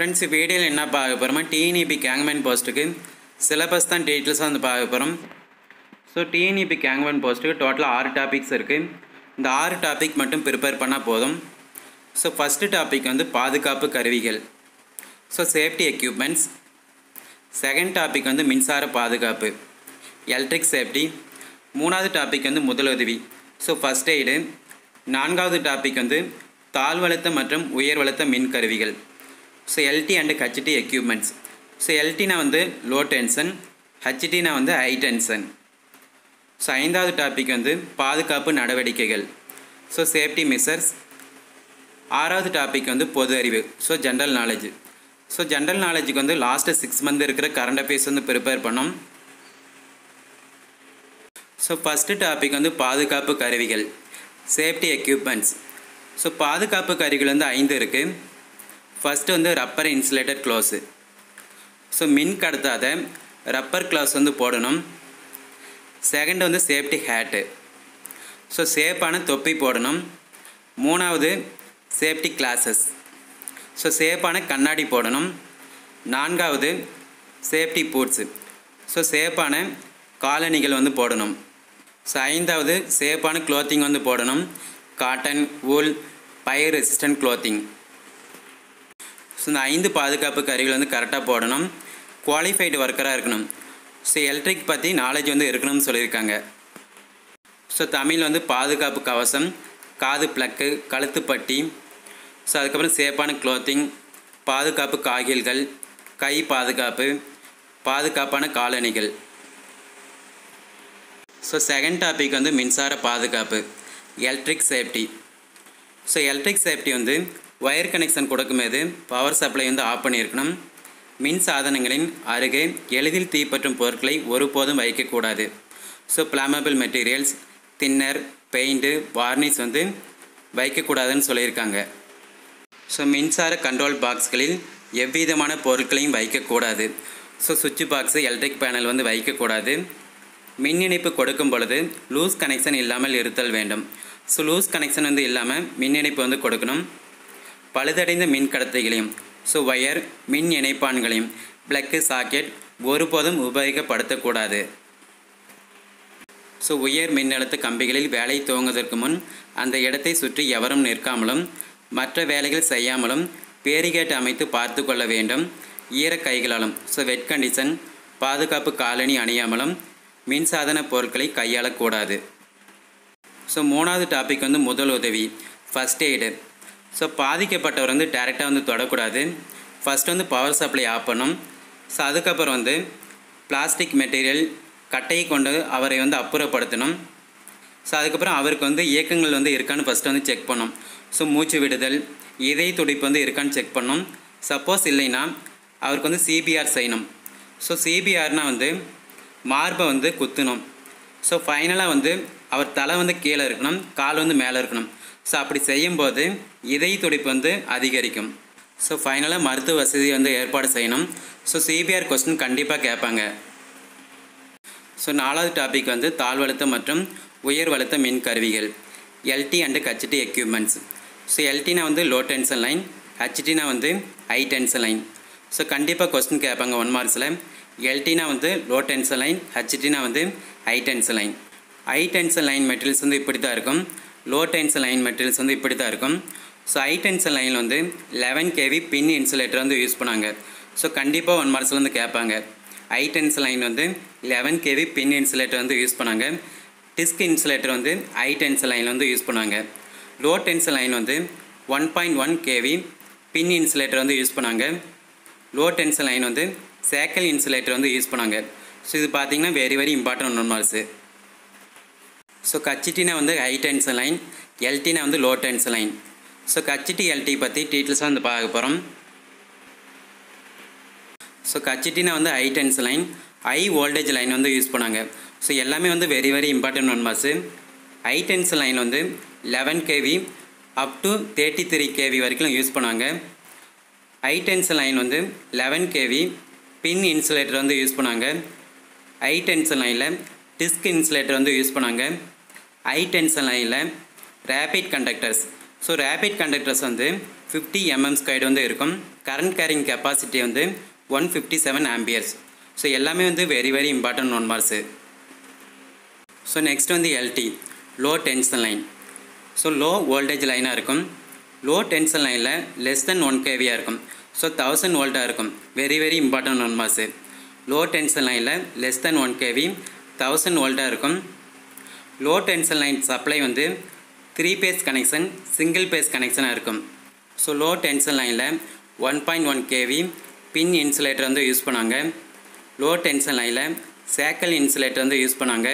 Friends வீடியோவில் என்ன பார்க்க போகிறோமா டிஎன்இபி கேங்மேன் போஸ்ட்டுக்கு சிலபஸ் தான் டீட்டெயில்ஸாக வந்து பார்க்க போகிறோம் ஸோ டிஎன்இபி கேங்மேன் போஸ்ட்டுக்கு டோட்டலாக ஆறு டாபிக்ஸ் இருக்குது இந்த ஆறு டாபிக் மட்டும் ப்ரிப்பேர் பண்ணால் போதும். ஸோ ஃபஸ்ட்டு டாபிக் வந்து பாதுகாப்பு கருவிகள். So safety equipments second topic வந்து மின்சார பாதுகாப்பு. எலக்ட்ரிக் சேஃப்டி மூணாவது டாபிக் வந்து முதலுதவி. ஸோ ஃபஸ்ட் எய்டு நான்காவது டாபிக் வந்து தாழ்வழுத்த மற்றும் உயர்வழுத்த மின் கருவிகள் so LT and HT equipments so எல்டினா வந்து லோ டென்ஷன் ஹச்டினா வந்து ஹை டென்ஷன் ஸோ ஐந்தாவது டாபிக் வந்து பாதுகாப்பு நடவடிக்கைகள். ஸோ சேஃப்டி மெஷர்ஸ் ஆறாவது டாபிக் வந்து பொது அறிவு. So general knowledge so general நாலேஜுக்கு வந்து லாஸ்ட்டு சிக்ஸ் மந்த் இருக்கிற கரண்ட் அஃபேர்ஸ் வந்து ப்ரிப்பேர் பண்ணோம். ஸோ ஃபஸ்ட்டு டாபிக் வந்து பாதுகாப்பு கருவிகள். சேஃப்டி எக்யூப்மெண்ட்ஸ் ஸோ பாதுகாப்பு கருவிகள் வந்து ஐந்து இருக்குது ஃபஸ்ட்டு வந்து ரப்பர் இன்சுலேட்டட் க்ளோஸு ஸோ மின் கடத்தாத ரப்பர் க்ளாஸ் வந்து போடணும். செகண்ட் வந்து சேஃப்டி ஹேட்டு ஸோ சேஃபான தொப்பி போடணும். மூணாவது சேஃப்டி கிளாஸஸ் ஸோ சேஃபான கண்ணாடி போடணும். நான்காவது சேஃப்டி பூட்ஸு ஸோ சேஃபான காலணிகள் வந்து போடணும். ஸோ ஐந்தாவது சேஃபான க்ளோத்திங் வந்து போடணும். Cotton wool fire resistant clothing so இந்த ஐந்து பாதுகாப்பு கருவிகள் வந்து கரெக்டாக போடணும். குவாலிஃபைடு ஒர்க்கராக இருக்கணும். ஸோ எலக்ட்ரிக் பற்றி நாலேஜ் வந்து இருக்கணும்னு சொல்லியிருக்காங்க. ஸோ தமிழ் வந்து பாதுகாப்பு கவசம் காது ப்ளக்கு கழுத்துப்பட்டி ஸோ அதுக்கப்புறம் சேஃபான க்ளோத்திங் பாதுகாப்பு காகில்கள் கை பாதுகாப்பு பாதுகாப்பான காலணிகள். ஸோ செகண்ட் டாபிக் வந்து மின்சார பாதுகாப்பு electric safety so electric safety வந்து ஒயர் கனெக்ஷன் கொடுக்கும்போது பவர் சப்ளை வந்து ஆஃப் பண்ணியிருக்கணும். மின் சாதனங்களின் அருகே எளிதில் தீப்பற்றும் பொருட்களை ஒருபோதும் வைக்கக்கூடாது. So flammable materials thinner paint varnish வந்து வைக்கக்கூடாதுன்னு சொல்லியிருக்காங்க. ஸோ மின்சார கண்ட்ரோல் பாக்ஸ்களில் எவ்விதமான பொருட்களையும் வைக்கக்கூடாது. ஸோ சுவிட்ச் பாக்ஸு எலக்ட்ரிக் பேனல் வந்து வைக்கக்கூடாது. மின் இணைப்பு கொடுக்கும் பொழுது லூஸ் கனெக்ஷன் இல்லாமல் இருத்தல் வேண்டும். ஸோ லூஸ் கனெக்ஷன் வந்து இல்லாமல் மின் இணைப்பு வந்து கொடுக்கணும். பழுதடைந்த மின் கடத்திகளையும் ஸோ ஒயர் மின் இணைப்பான்களையும் பிளக்கு சாக்கெட் ஒருபோதும் உபயோகப்படுத்தக்கூடாது. ஸோ உயர் மின்னழுத்த கம்பிகளில் வேலை துவங்குவதற்கு முன் அந்த இடத்தை சுற்றி எவரும் நிற்காமலும் மற்ற வேலைகள் செய்யாமலும் பேரிகேட் அமைத்து பார்த்து கொள்ள வேண்டும். ஈர கைகளாலும் ஸோ வெட் கண்டிஷன் பாதுகாப்பு காலணி அணியாமலும் மின்சாதன பொருட்களை கையாளக்கூடாது. ஸோ மூணாவது டாபிக் வந்து முதல் உதவி ஃபஸ்ட் எய்டு ஸோ பாதிக்கப்பட்டவர் வந்து டேரெக்டாக வந்து தொடக்கூடாது. ஃபஸ்ட் வந்து பவர் சப்ளை ஆஃப் பண்ணும். ஸோ அதுக்கப்புறம் வந்து பிளாஸ்டிக் மெட்டீரியல் கட்டையை கொண்டு அவரை வந்து அப்புறப்படுத்தணும். ஸோ அதுக்கப்புறம் அவருக்கு வந்து இயக்கங்கள் வந்து இருக்கான்னு ஃபஸ்ட்டு வந்து செக் பண்ணும். ஸோ மூச்சு விடுதல் இதய துடிப்பு வந்து இருக்கான்னு செக் பண்ணும். சப்போஸ் இல்லைன்னா அவருக்கு வந்து சிபிஆர் செய்யணும். ஸோ சிபிஆர்னால் வந்து மார்பை வந்து குத்தணும். ஸோ ஃபைனலாக வந்து அவர் தலை வந்து கீழே இருக்கணும் கால் வந்து மேலே இருக்கணும். ஸோ அப்படி செய்யும்போது இதய துடிப்பு வந்து அதிகரிக்கும். ஸோ ஃபைனலாக மருத்துவ வசதி வந்து ஏற்பாடு செய்யணும். ஸோ சிபிஆர் கொஸ்டின் கண்டிப்பாக கேட்பாங்க. ஸோ நாலாவது டாபிக் வந்து தாழ்வழுத்த மற்றும் உயர் வழுத்த மின் கருவிகள். LT and HT equipments so எல்டினா வந்து லோ டென்ஷன் லைன் ஹச்டினா வந்து ஹை டென்ஷன் லைன் ஸோ கண்டிப்பாக கொஸ்டின் கேட்பாங்க ஒன் மார்க்ஸில் எல்டினா வந்து லோ டென்ஷன் லைன் ஹச்டினா வந்து high tension line high tension line materials வந்து இப்படி தான் இருக்கும். லோ டென்ஷன் லைன் மெட்டீரியல்ஸ் வந்து இப்படி தான் இருக்கும் ஸோ ஹை டென்ஷன் லைன் வந்து லெவன் கேவி பின் இன்சுலேட்டர் வந்து யூஸ் பண்ணாங்க. ஸோ கண்டிப்பாக ஒன் மார்க்ஸில் வந்து கேட்பாங்க. ஹை டென்ஷன் லைன் வந்து லெவன் கேவி பின் இன்சுலேட்டர் வந்து யூஸ் பண்ணாங்க. டிஸ்க் இன்சுலேட்டர் வந்து ஹை டென்ஷன் லைன் வந்து யூஸ் பண்ணாங்க. லோ டென்ஷன் லைன் வந்து one point one KV pin insulator வந்து யூஸ் பண்ணாங்க. லோ டென்ஷன் லைன் வந்து சேக்கல் இன்சுலேட்டர் வந்து யூஸ் பண்ணாங்க. ஸோ இது பார்த்தீங்கன்னா very very important one marks so கச்சிட்டினா வந்து ஹை டென்ஷன் லைன் எல்டினா வந்து low tension line so HT LT பற்றி டீட்டெயில்ஸாக வந்து பார்க்க போகிறோம் ஸோ கச்சிட்டினா வந்து high tension line high voltage line வந்து யூஸ் பண்ணாங்க. ஸோ எல்லாமே வந்து very very important one high tension line வந்து eleven KV up to thirty three KV வரைக்கும் யூஸ் பண்ணாங்க. ஹை டென்ஷன் லைன் வந்து லெவன் கேவி பின் இன்சுலேட்டர் வந்து யூஸ் பண்ணாங்க. ஹை டென்ஷன் லைனில் டிஸ்க் இன்சுலேட்டர் வந்து யூஸ் பண்ணாங்க. ஹை டென்ஷன் லைனில் rabbit conductors so rabbit conductors வந்து ஃபிஃப்டி எம்எம் ஸ்கொயர்டு வந்து இருக்கும். கரண்ட் கேரிங் கெப்பாசிட்டி வந்து one fifty seven amperes so எல்லாமே வந்து very very important one marks so next வந்து LT low tension line so low voltage லைனாக இருக்கும். லோ டென்ஷன் லைனில் லெஸ் தென் ஒன் கேவியாக இருக்கும். ஸோ தௌசண்ட் வோல்ட்டாக இருக்கும். Very very important one marks low tension லைனில் less than one KV thousand வோல்ட்டாக இருக்கும். லோ டென்ஷன் லைன் சப்ளை வந்து three phase connection single phase கனெக்ஷனாக இருக்கும். ஸோ லோ டென்ஷன் லைனில் one point one KV pin insulator வந்து use பண்ணாங்க. Low tension லைனில் shackle insulator வந்து யூஸ் பண்ணாங்க.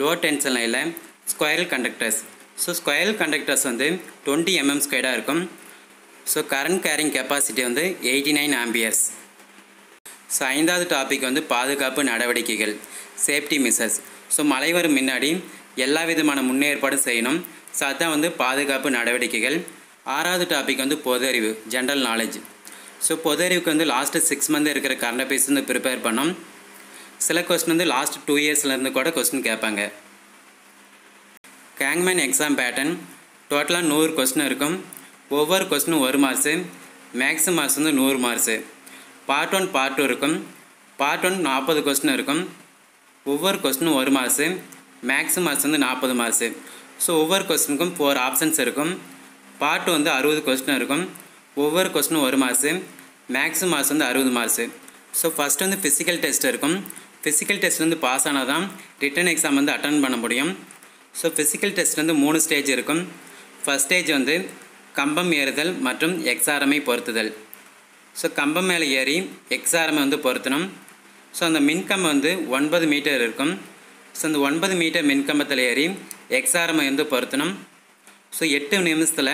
லோ டென்ஷன் லைனில் squirrel conductors so squirrel conductors வந்து டுவெண்ட்டி எம்எம் ஸ்கொயர்டாக இருக்கும். ஸோ கரண்ட் கேரிங் கெப்பாசிட்டி வந்து எயிட்டி நைன் ஆம்பியர்ஸ் ஸோ ஐந்தாவது டாபிக் வந்து பாதுகாப்பு நடவடிக்கைகள் சேஃப்டி மிசர்ஸ் ஸோ மழை வரும் முன்னாடி எல்லா விதமான முன்னேற்பாடும் செய்யணும். ஸோ அதுதான் வந்து பாதுகாப்பு நடவடிக்கைகள். ஆறாவது டாபிக் வந்து பொது அறிவு ஜென்ரல் நாலேஜ் ஸோ பொது அறிவுக்கு வந்து லாஸ்ட்டு சிக்ஸ் மந்த் இருக்கிற கரண்ட் அஃபேர்ஸ் வந்து ப்ரிப்பேர் பண்ணோம் சில கொஸ்டின் வந்து லாஸ்ட் டூ இயர்ஸ்லேருந்து கூட கொஸ்டின் கேட்பாங்க. கேங்மேன் எக்ஸாம் பேட்டர்ன் டோட்டலாக நூறு கொஸ்டின் இருக்கும். ஒவ்வொரு கொஸ்டினும் ஒரு மார்க்ஸு மேக்ஸிமம் மார்க்ஸ் வந்து நூறு marks part one part two இருக்கும். பார்ட் ஒன் நாற்பது கொஸ்டின் இருக்கும். ஒவ்வொரு கொஸ்டினும் ஒரு மார்க்ஸு மேக்ஸிமம் மார்க்ஸ் வந்து நாற்பது மார்க்ஸு ஸோ ஒவ்வொரு கொஸ்டினுக்கும் ஃபோர் ஆப்ஷன்ஸ் இருக்கும். பார்ட்டு வந்து அறுபது கொஸ்டின் இருக்கும். ஒவ்வொரு கொஸ்டினும் ஒரு மார்க்ஸு மேக்ஸிமம் மார்க்ஸ் வந்து அறுபது மார்க்ஸு ஸோ ஃபஸ்ட்டு வந்து ஃபிசிக்கல் டெஸ்ட் இருக்கும். ஃபிசிக்கல் டெஸ்ட் வந்து பாஸ் ஆனால் தான் ரிட்டன் எக்ஸாம் வந்து அட்டன் பண்ண முடியும். ஸோ ஃபிசிக்கல் டெஸ்ட் வந்து மூணு ஸ்டேஜ் இருக்கும். ஃபஸ்ட் ஸ்டேஜ் வந்து கம்பம் ஏறுதல் மற்றும் எக்ஸாரமை பொருத்துதல். ஸோ கம்பம் மேலே ஏறி எக்ஸாரமை வந்து பொருத்தணும். ஸோ அந்த மின்கம்பம் வந்து ஒன்பது மீட்டர் இருக்கும். ஸோ அந்த ஒன்பது மீட்டர் மின்கம்பத்தில் ஏறி எக்ஸாரம் வந்து பொருத்தணும். ஸோ எட்டு நிமிஷத்தில்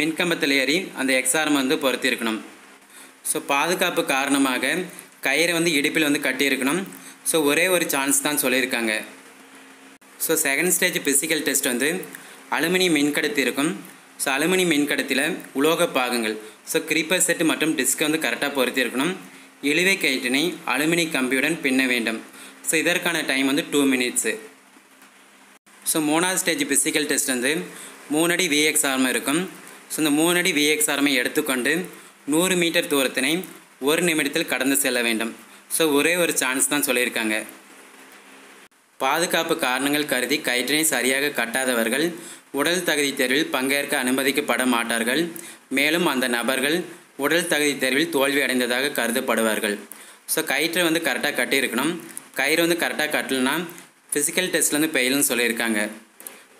மின்கம்பத்தில் ஏறி அந்த எக்ஸாரம் வந்து பொருத்தியிருக்கணும். ஸோ பாதுகாப்பு காரணமாக கயிறை வந்து இடுப்பில் வந்து கட்டியிருக்கணும். ஸோ ஒரே ஒரு சான்ஸ் தான் சொல்லியிருக்காங்க. So second stage physical test வந்து அலுமினியம் மின்கடத்தி இருக்கும். ஸோ அலுமினியம் மின்கடத்தில் உலோக பாகங்கள் ஸோ கிரீப்பர் செட்டு மற்றும் டிஸ்க் வந்து கரெக்டாக பொருத்தியிருக்கணும். இழுவை கயிற்றினை அலுமினி கம்பியுடன் பின்ன வேண்டும். ஸோ இதற்கான டைம் வந்து டூ மினிட்ஸு ஸோ மூணாவது ஸ்டேஜ் ஃபிசிக்கல் டெஸ்ட் வந்து மூணடி விஎக்ஸ் ஆர்மை இருக்கும். ஸோ இந்த மூணடி விஎக்ஸ் ஆர்மை எடுத்துக்கொண்டு நூறு மீட்டர் தூரத்தினை ஒரு நிமிடத்தில் கடந்து செல்ல வேண்டும். ஸோ ஒரே ஒரு சான்ஸ் தான் சொல்லியிருக்காங்க. பாதுகாப்பு காரணங்கள் கருதி கயிற்றினை சரியாக கட்டாதவர்கள் உடல் தகுதி தேர்வில் பங்கேற்க அனுமதிக்கப்பட மாட்டார்கள். மேலும் அந்த நபர்கள் உடல் தகுதி தேர்வில் தோல்வி அடைந்ததாக கருதப்படுவார்கள். ஸோ கயிற்றை வந்து கரெக்டாக கட்டியிருக்கணும். கயிறு வந்து கரெக்டாக கட்டலைன்னா ஃபிசிக்கல் டெஸ்ட்லேருந்து பெயிலுன்னு சொல்லியிருக்காங்க.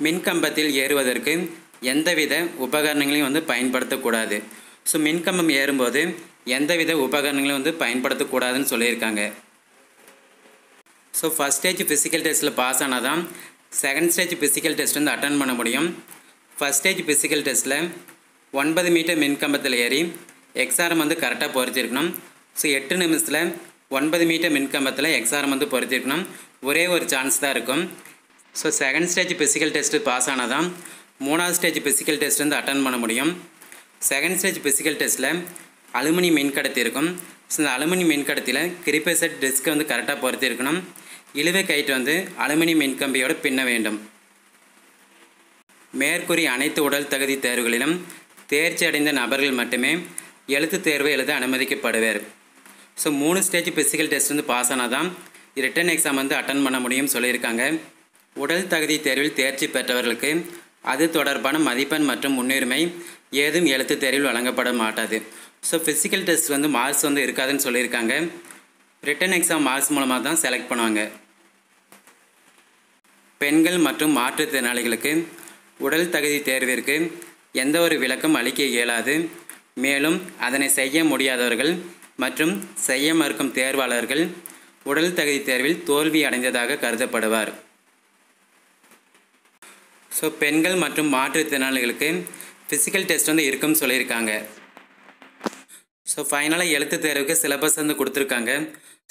மின்கம்பத்தில் ஏறுவதற்கு எந்தவித உபகரணங்களையும் வந்து பயன்படுத்தக்கூடாது. ஸோ மின்கம்பம் ஏறும்போது எந்தவித உபகரணங்களையும் வந்து பயன்படுத்தக்கூடாதுன்னு சொல்லியிருக்காங்க. ஸோ ஃபஸ்ட் ஸ்டேஜ் ஃபிசிக்கல் டெஸ்ட்டில் பாஸ் ஆனால் தான் செகண்ட் ஸ்டேஜ் ஃபிசிக்கல் டெஸ்ட் வந்து அட்டன் பண்ண முடியும். ஃபஸ்ட் ஸ்டேஜ் ஃபிசிக்கல் டெஸ்ட்டில் ஒன்பது மீட்டர் மின்கம்பத்தில் ஏறி எக்ஸாரம் வந்து கரெக்டாக பொருத்திருக்கணும். ஸோ எட்டு நிமிஷத்தில் ஒன்பது மீட்டர் மின்கம்பத்தில் எக்ஸாரம் வந்து பொருத்திருக்கணும். ஒரே ஒரு சான்ஸ் தான் இருக்கும். So second stage physical test pass ஆனால் தான் மூணாவது ஸ்டேஜ் ஃபிசிக்கல் டெஸ்ட் வந்து அட்டன் பண்ண முடியும். செகண்ட் ஸ்டேஜ் ஃபிசிக்கல் டெஸ்ட்டில் அலுமினியம் மின்கடத்தி இருக்கும். ஸோ இந்த அலுமினியம் மின்கடத்தியில் கிரிப்பேசட் செட் வந்து கரெக்டாக பொருத்திருக்கணும். இழுவை கயிற்று வந்து அலுமினியம் மின்கம்பியோடு பின்ன வேண்டும். மேற்கூறிய அனைத்து உடல் தகுதி தேர்வுகளிலும் தேர்ச்சி அடைந்த நபர்கள் மட்டுமே எழுத்து தேர்வு எழுத அனுமதிக்கப்படுவர். ஸோ மூணு ஸ்டேஜ் ஃபிசிக்கல் டெஸ்ட் வந்து பாஸ் ஆனால் தான் ரிட்டன் எக்ஸாம் வந்து அட்டன் பண்ண முடியும்னு சொல்லியிருக்காங்க. உடல் தகுதி தேர்வில் தேர்ச்சி பெற்றவர்களுக்கு அது தொடர்பான மதிப்பெண் மற்றும் முன்னுரிமை ஏதும் எழுத்து தேர்வில் வழங்கப்பட மாட்டாது. ஸோ ஃபிசிக்கல் டெஸ்ட் வந்து மார்க்ஸ் வந்து இருக்காதுன்னு சொல்லியிருக்காங்க. ரிட்டன் எக்ஸாம் மார்க்ஸ் மூலமாக தான் செலக்ட் பண்ணுவாங்க. பெண்கள் மற்றும் மாற்றுத்திறனாளிகளுக்கு உடல் தகுதி தேர்விற்கு எந்த ஒரு விளக்கம் அளிக்க இயலாது. மேலும் அதனை செய்ய முடியாதவர்கள் மற்றும் செய்ய மறுக்கும் தேர்வாளர்கள் உடல் தகுதி தேர்வில் தோல்வி அடைந்ததாக கருதப்படுவார். ஸோ பெண்கள் மற்றும் மாற்றுத்திறனாளிகளுக்கு ஃபிசிக்கல் டெஸ்ட் வந்து இருக்குன்னு சொல்லியிருக்காங்க. ஸோ ஃபைனலாக எழுத்து தேர்வுக்கு சிலபஸ் வந்து கொடுத்துருக்காங்க.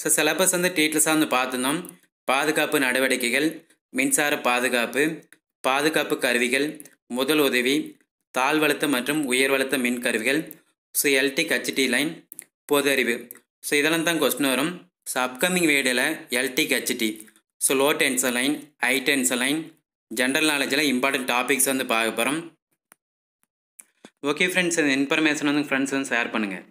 ஸோ சிலபஸ் வந்து டீட்டெயில்ஸாக வந்து பார்த்துருந்தோம். பாதுகாப்பு நடவடிக்கைகள் மின்சார பாதுகாப்பு பாதுகாப்பு கருவிகள் முதல் உதவி தாழ்வழுத்த மற்றும் உயர்வழுத்த மின் கருவிகள் ஸோ எல்டி ஹச்டி லைன் பொது அறிவு ஸோ இதெல்லாம் தான் கொஸ்டின் வரும் ஸோ அப்கமிங் வீடியோவில் LT HT so low tension line high tension line general நாலேஜில் important topics வந்து பார்க்க போகிறோம் ஓகே ஃப்ரெண்ட்ஸ் இந்த இன்ஃபர்மேஷன் வந்து ஃப்ரெண்ட்ஸ் வந்து ஷேர் பண்ணுங்கள்